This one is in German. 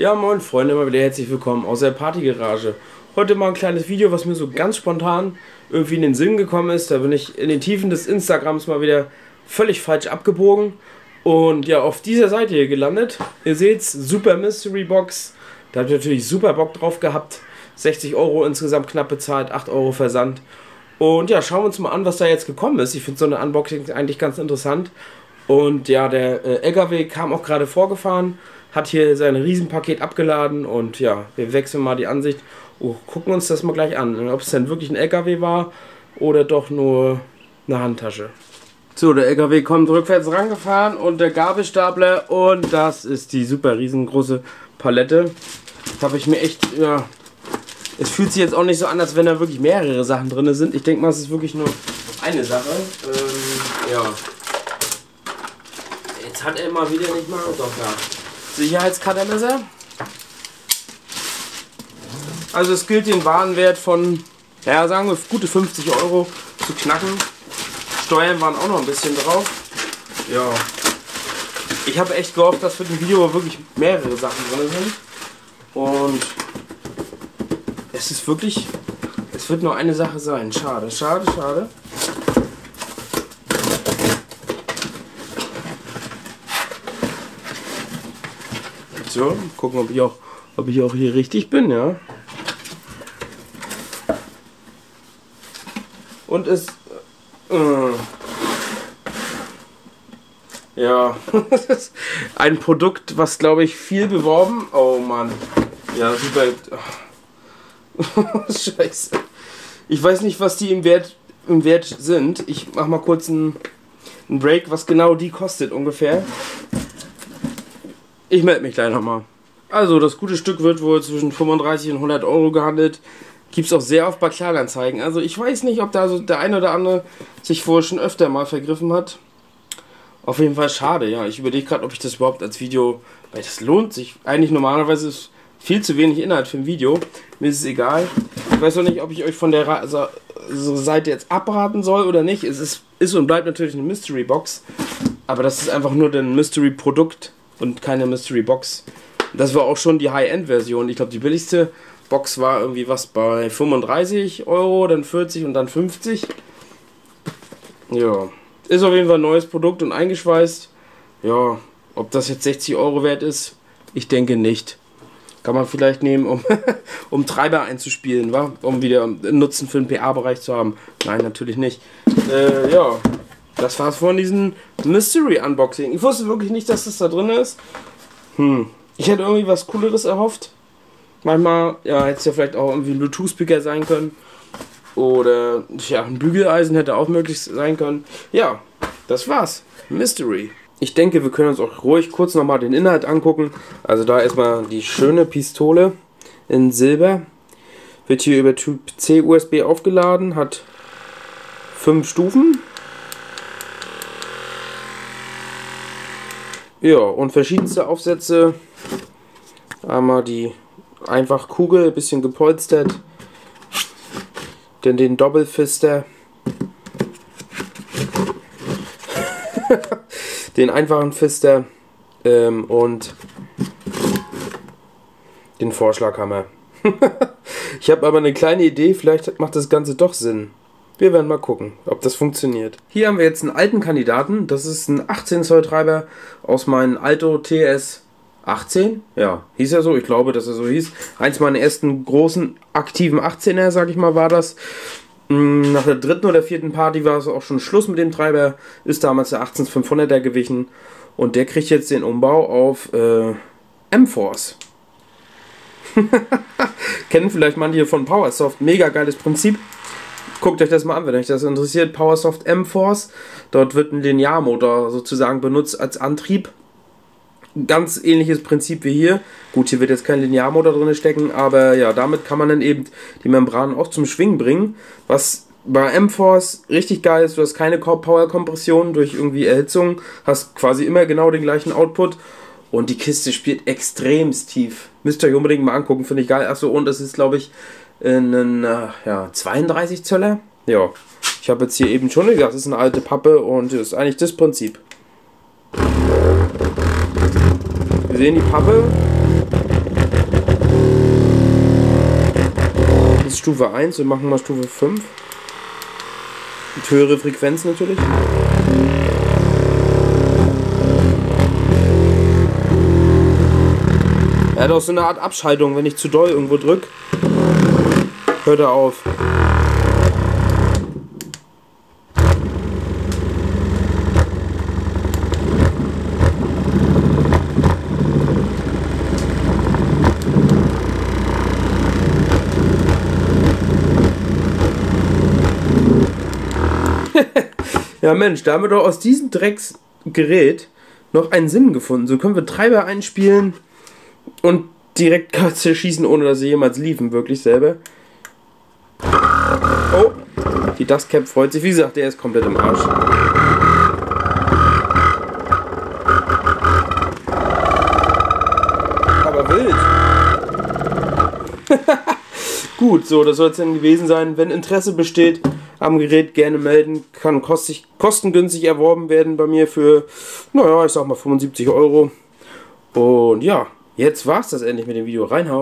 Ja, moin Freunde, immer wieder herzlich willkommen aus der Partygarage. Heute mal ein kleines Video, was mir so ganz spontan irgendwie in den Sinn gekommen ist. Da bin ich in den Tiefen des Instagrams mal wieder völlig falsch abgebogen und ja, auf dieser Seite hier gelandet. Ihr seht's, Super Mystery Box. Da habt ihr natürlich super Bock drauf gehabt. 60 Euro insgesamt knapp bezahlt, 8 Euro Versand. Und ja, schauen wir uns mal an, was da jetzt gekommen ist. Ich finde so eine Unboxing eigentlich ganz interessant. Und ja, der äh, LKW kam auch gerade vorgefahren hat hier sein Riesenpaket abgeladen und ja, wir wechseln mal die Ansicht. Oh, gucken uns das mal gleich an, ob es denn wirklich ein LKW war oder doch nur eine Handtasche. So, der LKW kommt rückwärts rangefahren und der Gabelstapler und das ist die super riesengroße Palette. Habe ich mir echt, ja, es fühlt sich jetzt auch nicht so an, als wenn da wirklich mehrere Sachen drin sind. Ich denke mal, es ist wirklich nur eine Sache. Ähm, ja. Jetzt hat er mal wieder nicht mal, doch ja. Sicherheitskattermesser. Also es gilt den Warenwert von, ja sagen wir, gute 50 Euro zu knacken. Steuern waren auch noch ein bisschen drauf. Ja. Ich habe echt gehofft, dass für den Video wirklich mehrere Sachen drin sind. Und es ist wirklich, es wird nur eine Sache sein. Schade, schade, schade. So, gucken, ob ich auch, ob ich auch hier richtig bin, ja. Und es, äh, ja, ein Produkt, was glaube ich viel beworben. Oh Mann, ja super. Scheiße. Ich weiß nicht, was die im Wert, im Wert sind. Ich mach mal kurz einen Break, was genau die kostet ungefähr. Ich melde mich gleich nochmal. Also, das gute Stück wird wohl zwischen 35 und 100 Euro gehandelt. Gibt es auch sehr oft bei Kleinanzeigen. Also, ich weiß nicht, ob da so der eine oder andere sich vorher schon öfter mal vergriffen hat. Auf jeden Fall schade, ja. Ich überlege gerade, ob ich das überhaupt als Video. Weil das lohnt sich. Eigentlich normalerweise ist viel zu wenig Inhalt für ein Video. Mir ist es egal. Ich weiß auch nicht, ob ich euch von der also, Seite jetzt abraten soll oder nicht. Es ist, ist und bleibt natürlich eine Mystery Box. Aber das ist einfach nur ein Mystery Produkt und keine Mystery Box. Das war auch schon die High-End-Version. Ich glaube, die billigste Box war irgendwie was bei 35 Euro, dann 40 und dann 50. Ja. Ist auf jeden Fall ein neues Produkt und eingeschweißt. Ja, ob das jetzt 60 Euro wert ist, ich denke nicht. Kann man vielleicht nehmen, um, um Treiber einzuspielen, wa? um wieder Nutzen für den PA-Bereich zu haben. Nein, natürlich nicht. Äh, ja, das war's von diesem Mystery Unboxing. Ich wusste wirklich nicht, dass das da drin ist. Hm. Ich hätte irgendwie was Cooleres erhofft. Manchmal, ja, hätte es ja vielleicht auch irgendwie ein Bluetooth-Speaker sein können. Oder, ja, ein Bügeleisen hätte auch möglich sein können. Ja, das war's. Mystery. Ich denke, wir können uns auch ruhig kurz nochmal den Inhalt angucken. Also da erstmal die schöne Pistole in Silber. Wird hier über Typ C USB aufgeladen, hat fünf Stufen. Ja, und verschiedenste Aufsätze. Einmal die einfach Kugel, bisschen gepolstert. Dann den Doppelfister. den einfachen Fister. Ähm, und den Vorschlaghammer. ich habe aber eine kleine Idee, vielleicht macht das Ganze doch Sinn. Wir werden mal gucken, ob das funktioniert. Hier haben wir jetzt einen alten Kandidaten. Das ist ein 18 Zoll Treiber aus meinem Alto TS 18. Ja, hieß er so. Ich glaube, dass er so hieß. Eins meiner ersten großen aktiven 18er, sag ich mal, war das. Hm, nach der dritten oder vierten Party war es auch schon Schluss mit dem Treiber. Ist damals der 18500er gewichen. Und der kriegt jetzt den Umbau auf äh, M-Force. Kennen vielleicht manche von Powersoft. Mega geiles Prinzip. Guckt euch das mal an, wenn euch das interessiert. PowerSoft M-Force. Dort wird ein Linearmotor sozusagen benutzt als Antrieb. Ganz ähnliches Prinzip wie hier. Gut, hier wird jetzt kein Linearmotor drin stecken, aber ja, damit kann man dann eben die Membran auch zum Schwingen bringen. Was bei M-Force richtig geil ist, du hast keine Power-Kompression durch irgendwie Erhitzung, hast quasi immer genau den gleichen Output und die Kiste spielt extremst tief. Müsst ihr euch unbedingt mal angucken, finde ich geil. Achso, und es ist, glaube ich, einen äh, ja, 32 Zöller. Ja, ich habe jetzt hier eben schon gesagt, das ist eine alte Pappe und das ist eigentlich das Prinzip. Wir sehen die Pappe. Das ist Stufe 1, wir machen mal Stufe 5. Mit höhere Frequenz natürlich. Er hat auch so eine Art Abschaltung, wenn ich zu doll irgendwo drücke hört er auf. ja Mensch, da haben wir doch aus diesem Drecksgerät noch einen Sinn gefunden. So können wir Treiber einspielen und direkt zerschießen, ohne dass sie jemals liefen, wirklich selber. Oh, die Dustcap freut sich. Wie gesagt, der ist komplett im Arsch. Aber wild. Gut, so, das soll es dann gewesen sein. Wenn Interesse besteht am Gerät, gerne melden. Kann kostig, kostengünstig erworben werden bei mir für, naja, ich sag mal 75 Euro. Und ja, jetzt war's das endlich mit dem Video. Reinhauen.